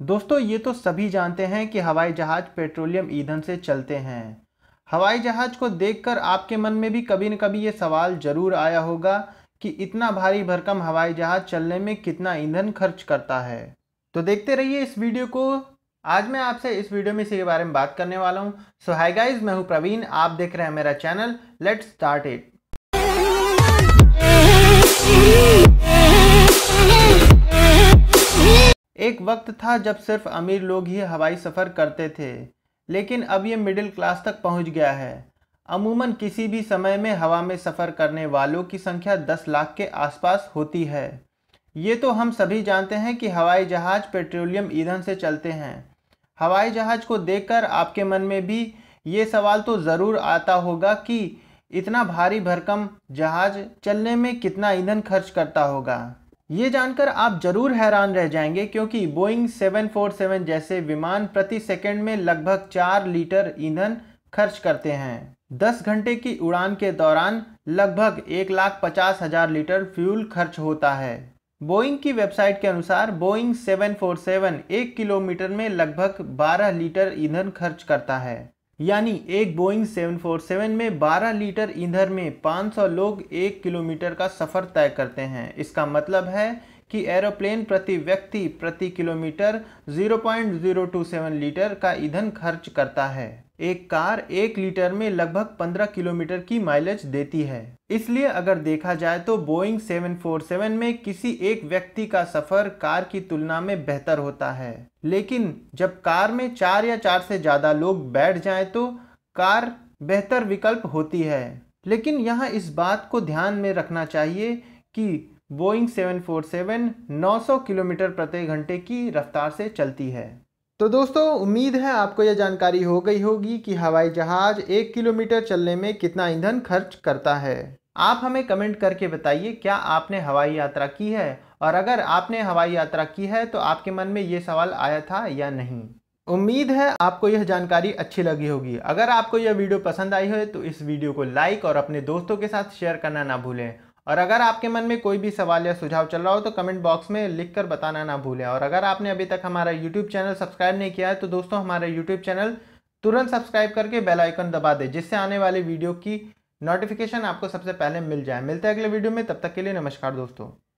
दोस्तों, ये तो सभी जानते हैं कि हवाई जहाज़ पेट्रोलियम ईंधन से चलते हैं। हवाई जहाज़ को देखकर आपके मन में भी कभी न कभी ये सवाल ज़रूर आया होगा कि इतना भारी भरकम हवाई जहाज़ चलने में कितना ईंधन खर्च करता है। तो देखते रहिए इस वीडियो को। आज मैं आपसे इस वीडियो में इसी के बारे में बात करने वाला हूँ। सो हाई गाइज़ मैं हूँ प्रवीण। आप देख रहे हैं मेरा चैनल लेट्स स्टार्ट इट वक्त था जब सिर्फ़ अमीर लोग ही हवाई सफ़र करते थे, लेकिन अब ये मिडिल क्लास तक पहुँच गया है। अमूमन किसी भी समय में हवा में सफ़र करने वालों की संख्या 10 लाख के आसपास होती है। ये तो हम सभी जानते हैं कि हवाई जहाज़ पेट्रोलियम ईंधन से चलते हैं। हवाई जहाज़ को देखकर आपके मन में भी ये सवाल तो ज़रूर आता होगा कि इतना भारी भरकम जहाज़ चलने में कितना ईंधन खर्च करता होगा। ये जानकर आप ज़रूर हैरान रह जाएँगे क्योंकि बोइंग 747 जैसे विमान प्रति सेकंड में लगभग चार लीटर ईंधन खर्च करते हैं। 10 घंटे की उड़ान के दौरान लगभग एक लाख पचास हज़ार लीटर फ्यूल खर्च होता है। बोइंग की वेबसाइट के अनुसार बोइंग 747 एक किलोमीटर में लगभग 12 लीटर ईंधन खर्च करता है। यानी एक बोइंग 747 में 12 लीटर ईंधन में 500 लोग एक किलोमीटर का सफ़र तय करते हैं। इसका मतलब है कि एरोप्लेन प्रति व्यक्ति प्रति किलोमीटर 0.027 लीटर का ईंधन खर्च करता है। एक कार एक लीटर में लगभग 15 किलोमीटर की माइलेज देती है। इसलिए अगर देखा जाए तो बोइंग 747 में किसी एक व्यक्ति का सफ़र कार की तुलना में बेहतर होता है। लेकिन जब कार में चार या चार से ज़्यादा लोग बैठ जाएँ तो कार बेहतर विकल्प होती है। लेकिन यहाँ इस बात को ध्यान में रखना चाहिए कि बोइंग 747 900 किलोमीटर प्रति घंटे की रफ्तार से चलती है। तो दोस्तों, उम्मीद है आपको यह जानकारी हो गई होगी कि हवाई जहाज़ एक किलोमीटर चलने में कितना ईंधन खर्च करता है। आप हमें कमेंट करके बताइए, क्या आपने हवाई यात्रा की है? और अगर आपने हवाई यात्रा की है तो आपके मन में ये सवाल आया था या नहीं? उम्मीद है आपको यह जानकारी अच्छी लगी होगी। अगर आपको यह वीडियो पसंद आई हो तो इस वीडियो को लाइक और अपने दोस्तों के साथ शेयर करना ना भूलें। और अगर आपके मन में कोई भी सवाल या सुझाव चल रहा हो तो कमेंट बॉक्स में लिख कर बताना ना भूलें। और अगर आपने अभी तक हमारा यूट्यूब चैनल सब्सक्राइब नहीं किया है तो दोस्तों हमारा यूट्यूब चैनल तुरंत सब्सक्राइब करके बेल आइकन दबा दें, जिससे आने वाली वीडियो की नोटिफिकेशन आपको सबसे पहले मिल जाए। मिलते हैं अगले वीडियो में, तब तक के लिए नमस्कार दोस्तों।